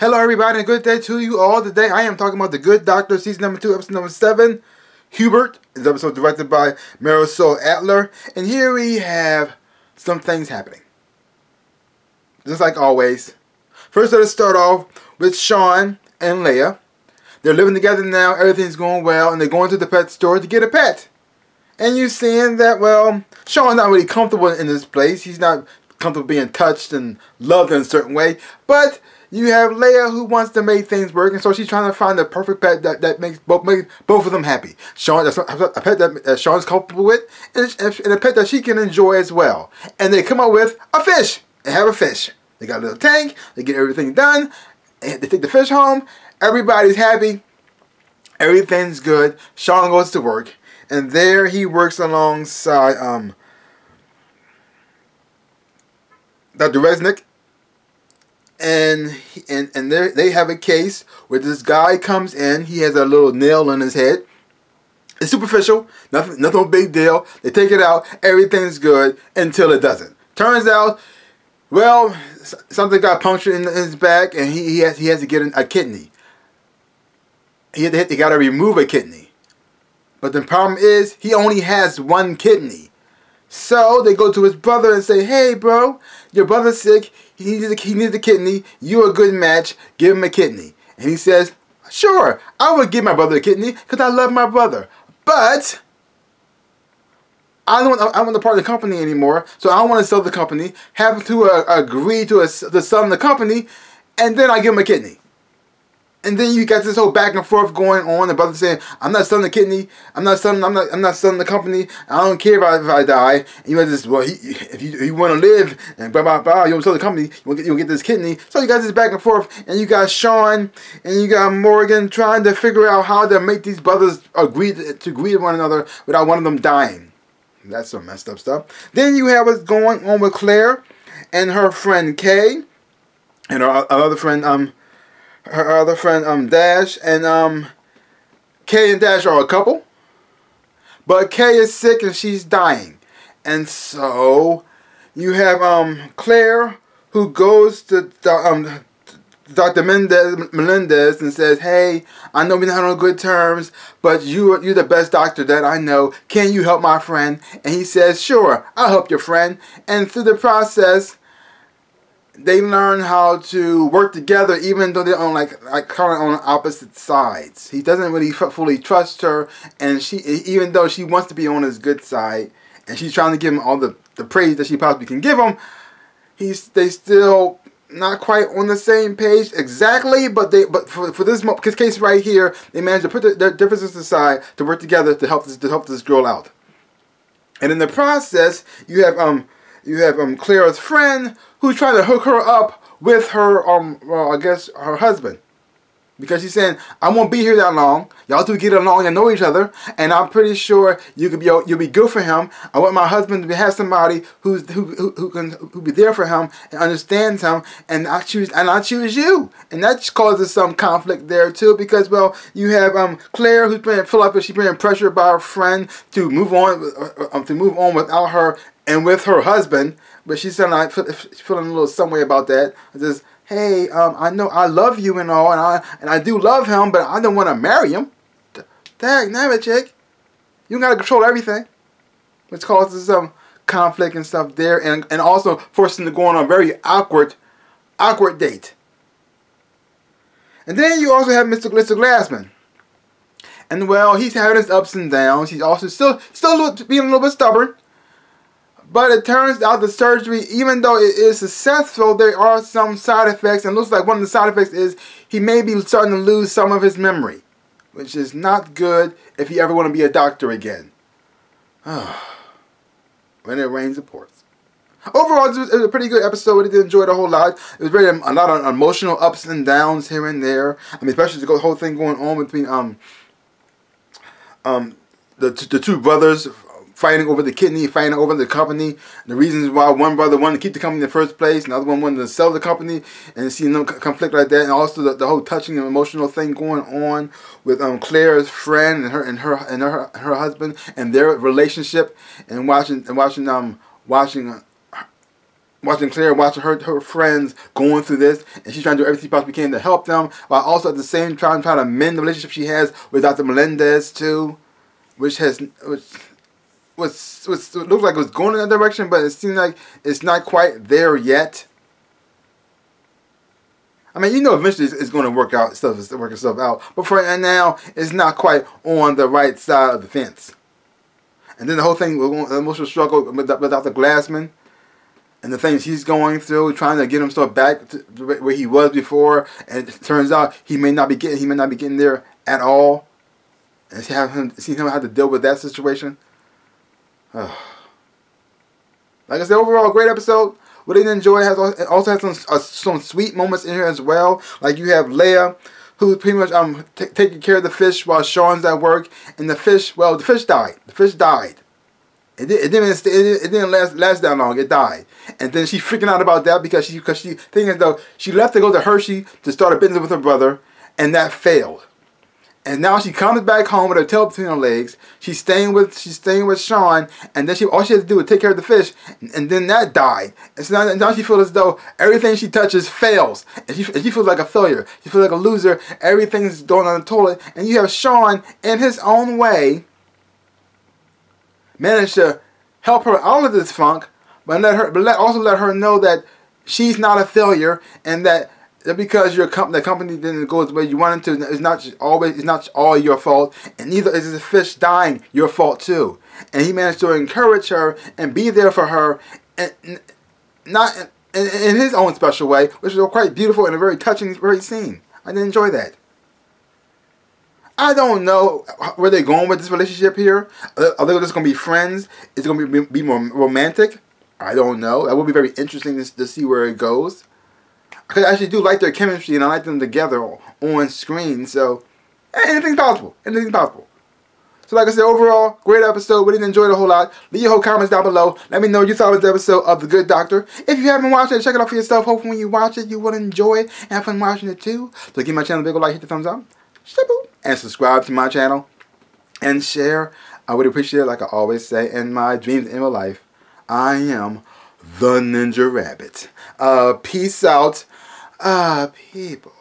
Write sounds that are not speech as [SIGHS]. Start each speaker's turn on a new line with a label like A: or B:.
A: Hello, everybody, and good day to you all. Today, I am talking about The Good Doctor, season number two, episode number seven. Hubert is episode directed by Marisol Adler, and here we have some things happening. Just like always. First, let us start off with Shaun and Lea. They're living together now, everything's going well, and they're going to the pet store to get a pet. And you're seeing that, well, Shaun's not really comfortable in this place. He's not comfortable being touched and loved in a certain way, but you have Lea who wants to make things work, and so she's trying to find the perfect pet that, that makes both make both of them happy. Shaun, a pet that Shaun's comfortable with, and, and a pet that she can enjoy as well. And they come up with a fish. They have a fish. They got a little tank. They get everything done. And they take the fish home. Everybody's happy. Everything's good. Shaun goes to work, and there he works alongside um, Dr. Reznick and and and they have a case where this guy comes in. He has a little nail in his head. It's superficial, nothing, nothing big deal. They take it out, everything's good until it doesn't. Turns out, well, something got punctured in his back, and he, he has he has to get a kidney. He had to, he got to remove a kidney, but the problem is he only has one kidney. So they go to his brother and say, "Hey, bro, your brother's sick. He needs a, he needs a kidney. You're a good match. Give him a kidney." And he says, "Sure, I would give my brother a kidney because I love my brother, but." I don't, I want to part of the company anymore, so I don't want to sell the company. Have to uh, agree to a, the sell the company, and then I give him a kidney. And then you got this whole back and forth going on. The brother saying, "I'm not selling the kidney. I'm not selling. I'm not. I'm not selling the company. I don't care about if I die." And you got this. Well, he, if you, you want to live and blah blah blah, you don't sell the company. You will get, you'll get this kidney. So you got this back and forth, and you got Shaun and you got Morgan trying to figure out how to make these brothers agree to, to agree to one another without one of them dying. That's some messed up stuff. Then you have what's going on with Claire and her friend Kay, and her, her other friend um her other friend um Dash and um Kay and Dash are a couple. But Kay is sick and she's dying. And so you have um Claire who goes to um Dr. Mendez, Melendez and says, "Hey, I know we're not on good terms, but you you're the best doctor that I know. Can you help my friend?" And he says, "Sure, I'll help your friend." And through the process, they learn how to work together even though they're on like like kind of on opposite sides. He doesn't really fully trust her, and she even though she wants to be on his good side, and she's trying to give him all the the praise that she possibly can give him. He's they still not quite on the same page exactly, but they but for, for this case right here, they managed to put the, their differences aside to work together to help this to help this girl out. And in the process, you have um you have um Claire's friend who's trying to hook her up with her, um, well, I guess her husband. Because she's saying, I won't be here that long. Y'all two get along and know each other. And I'm pretty sure you could be you'll be good for him. I want my husband to have somebody who's who, who, who can who be there for him and understands him. And I choose and I choose you. And that causes some conflict there too. Because well, you have um Claire who's being like she's being pressured by her friend to move on uh, um, to move on without her and with her husband. But she's feeling like feeling a little some way about that. Just hey, um, I know I love you and all, and I and I do love him, but I don't want to marry him. Dang, never, chick. You gotta control everything, which causes some conflict and stuff there, and and also forcing to go on a very awkward, awkward date. And then you also have Mr. Mr. Glassman. And well, he's having his ups and downs. He's also still still being a little bit stubborn. But it turns out the surgery, even though it is successful, there are some side effects. And looks like one of the side effects is he may be starting to lose some of his memory. Which is not good if you ever want to be a doctor again. [SIGHS] when it rains, it pours. Overall, it was a pretty good episode. I did enjoy it a whole lot. It was very a lot of emotional ups and downs here and there. I mean, especially the whole thing going on between um um the the two brothers fighting over the kidney, fighting over the company. The reasons why one brother wanted to keep the company in the first place, another one wanted to sell the company, and seeing them conflict like that, and also the, the whole touching and emotional thing going on with um Claire's friend and her and her and her her husband and their relationship, and watching and watching um watching. Uh, watching Claire, watching her her friends going through this, and she's trying to do everything she possibly can to help them, while also at the same time trying to mend the relationship she has with Dr. Melendez too, which has which was was looked like it was going in that direction, but it seems like it's not quite there yet. I mean, you know, eventually it's, it's going to work out stuff, is work itself out. But for now, it's not quite on the right side of the fence. And then the whole thing, the emotional struggle with, Dr. Glassman, and the things he's going through, trying to get himself back to where he was before, and it turns out he may not be getting, he may not be getting there at all. And see him, see him have to deal with that situation. [SIGHS] like I said, overall, great episode. Didn't enjoy has also has some uh, some sweet moments in here as well. Like you have Lea, who's pretty much um taking care of the fish while Shaun's at work, and the fish, well, the fish died. The fish died. It, did, it didn't it, it didn't last last that long. It died, and then she's freaking out about that because she because she thinking though she left to go to Hershey to start a business with her brother, and that failed. And now she comes back home with her tail between her legs. She's staying with she's staying with Shaun, and then she all she has to do is take care of the fish, and, then that died. And so now, now she feels as though everything she touches fails, and she, and she feels like a failure. She feels like a loser. Everything's going on the toilet, and you have Shaun in his own way managed to help her out of this funk, but let her but let, also let her know that she's not a failure, and that because your company, the company didn't go the way you wanted to, it's not always, it's not all your fault, and neither is the fish dying your fault too. And he managed to encourage her and be there for her, and not in, in his own special way, which was quite beautiful and a very touching, very scene. I did enjoy that. I don't know where they're going with this relationship here. Are they just going to be friends? Is it going to be, be more romantic? I don't know. That would be very interesting to, to see where it goes. Because I actually do like their chemistry and I like them together on screen. So, anything's possible. Anything's possible. So like I said, overall, great episode. We didn't enjoy it a whole lot. Leave your whole comments down below. Let me know what you thought of this episode of The Good Doctor. If you haven't watched it, check it out for yourself. Hopefully when you watch it, you will enjoy it and have fun watching it too. So give my channel a big like, hit the thumbs up, and subscribe to my channel, and share. I would appreciate it, like I always say in my dreams in my life. I am the Ninja Rabbit. Uh, peace out uh, people.